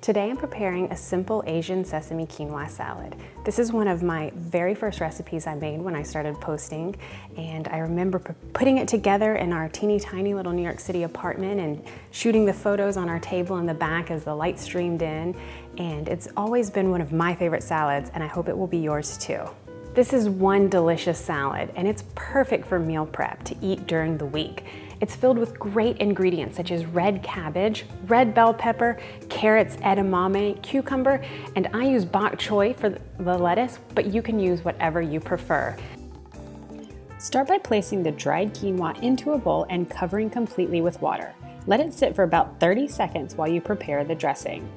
Today I'm preparing a simple Asian sesame quinoa salad. This is one of my very first recipes I made when I started posting and I remember putting it together in our teeny tiny little New York City apartment and shooting the photos on our table in the back as the light streamed in and it's always been one of my favorite salads and I hope it will be yours too. This is one delicious salad and it's perfect for meal prep to eat during the week. It's filled with great ingredients such as red cabbage, red bell pepper, carrots, edamame, cucumber, and I use bok choy for the lettuce, but you can use whatever you prefer. Start by placing the dried quinoa into a bowl and covering completely with water. Let it sit for about 30 seconds while you prepare the dressing.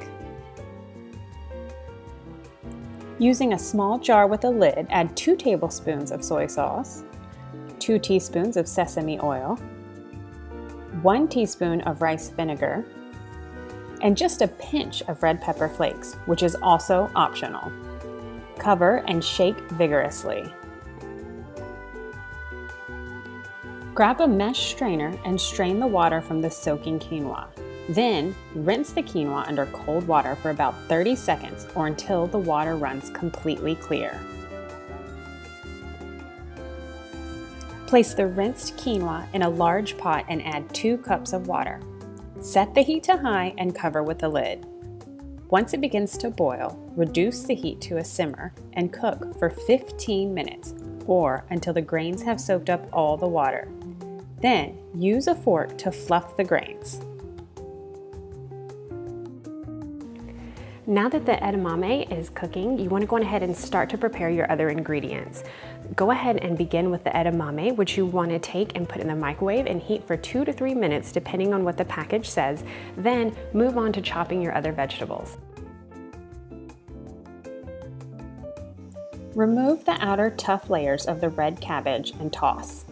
Using a small jar with a lid, add 2 tablespoons of soy sauce, 2 teaspoons of sesame oil, 1 teaspoon of rice vinegar, and just a pinch of red pepper flakes, which is also optional. Cover and shake vigorously. Grab a mesh strainer and strain the water from the soaking quinoa. Then, rinse the quinoa under cold water for about 30 seconds or until the water runs completely clear. Place the rinsed quinoa in a large pot and add 2 cups of water. Set the heat to high and cover with a lid. Once it begins to boil, reduce the heat to a simmer and cook for 15 minutes or until the grains have soaked up all the water. Then use a fork to fluff the grains. Now that the edamame is cooking, you wanna go ahead and start to prepare your other ingredients. Go ahead and begin with the edamame, which you wanna take and put in the microwave and heat for two to three minutes, depending on what the package says. Then move on to chopping your other vegetables. Remove the outer tough layers of the red cabbage and toss.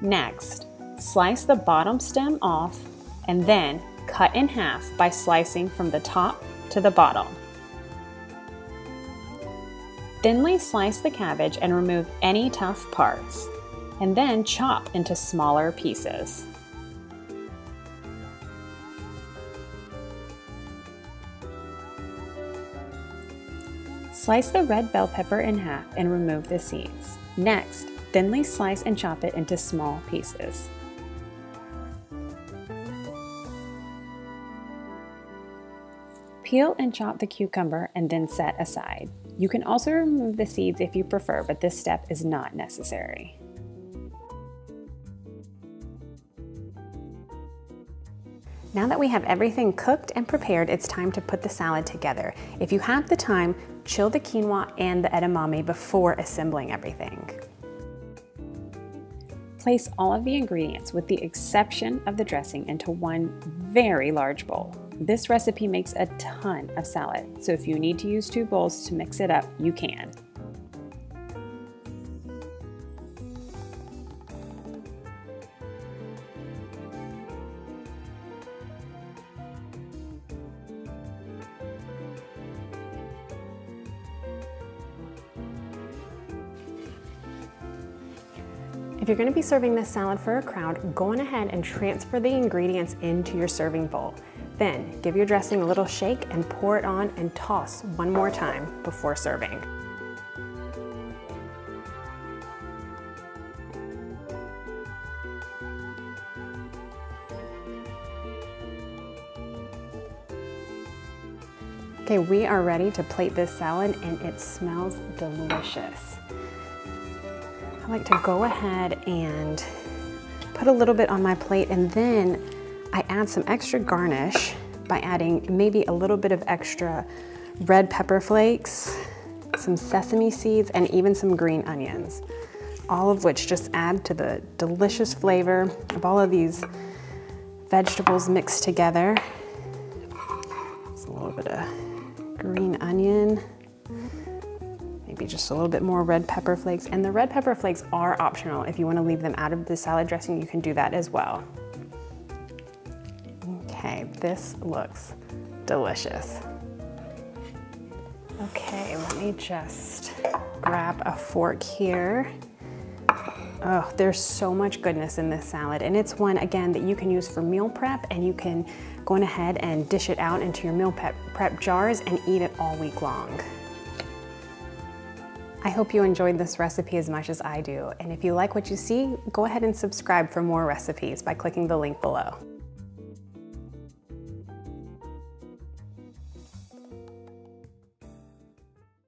Next, slice the bottom stem off and then cut in half by slicing from the top to the bottom. Thinly slice the cabbage and remove any tough parts, and then chop into smaller pieces. Slice the red bell pepper in half and remove the seeds. Next, thinly slice and chop it into small pieces. Peel and chop the cucumber and then set aside. You can also remove the seeds if you prefer, but this step is not necessary. Now that we have everything cooked and prepared, it's time to put the salad together. If you have the time, chill the quinoa and the edamame before assembling everything. Place all of the ingredients, with the exception of the dressing, into one very large bowl. This recipe makes a ton of salad, so if you need to use two bowls to mix it up, you can. If you're gonna be serving this salad for a crowd, go on ahead and transfer the ingredients into your serving bowl. Then give your dressing a little shake and pour it on and toss one more time before serving. Okay, we are ready to plate this salad and it smells delicious. I like to go ahead and put a little bit on my plate and then I add some extra garnish by adding maybe a little bit of extra red pepper flakes, some sesame seeds, and even some green onions. All of which just add to the delicious flavor of all of these vegetables mixed together. It's a little bit of green onion, maybe just a little bit more red pepper flakes. And the red pepper flakes are optional. If you wanna leave them out of the salad dressing, you can do that as well. Okay, this looks delicious. Okay, let me just grab a fork here Oh, there's so much goodness in this salad. And it's one, again, that you can use for meal prep and you can go on ahead and dish it out into your meal prep, prep jars and eat it all week long. I hope you enjoyed this recipe as much as I do. And if you like what you see, go ahead and subscribe for more recipes by clicking the link below.